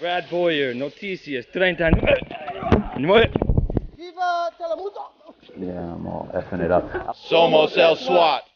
Brad Boyer, noticias, 39. Viva Telemundo! Yeah, I'm all effing it up. Somos el SWAT.